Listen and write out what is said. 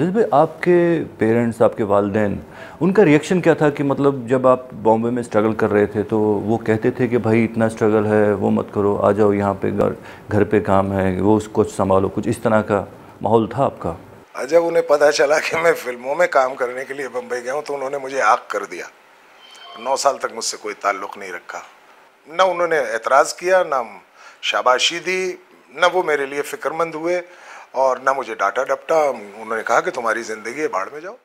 जैसे भाई आपके पेरेंट्स आपके वालदेन, उनका रिएक्शन क्या था कि मतलब जब आप बॉम्बे में स्ट्रगल कर रहे थे तो वो कहते थे कि भाई इतना स्ट्रगल है, वो मत करो, आ जाओ यहाँ पे घर घर पे काम है, वो उसको संभालो, कुछ इस तरह का माहौल था आपका? जब उन्हें पता चला कि मैं फ़िल्मों में काम करने के लिए बम्बई गया हूँ तो उन्होंने मुझे आग कर दिया। नौ साल तक मुझसे कोई ताल्लुक़ नहीं रखा। न उन्होंने एतराज़ किया, ना शाबाशी दी न वो मेरे लिए फ़िक्रमंद हुए और ना मुझे डाटा डपटा। उन्होंने कहा कि तुम्हारी ज़िंदगी है, बाढ़ में जाओ।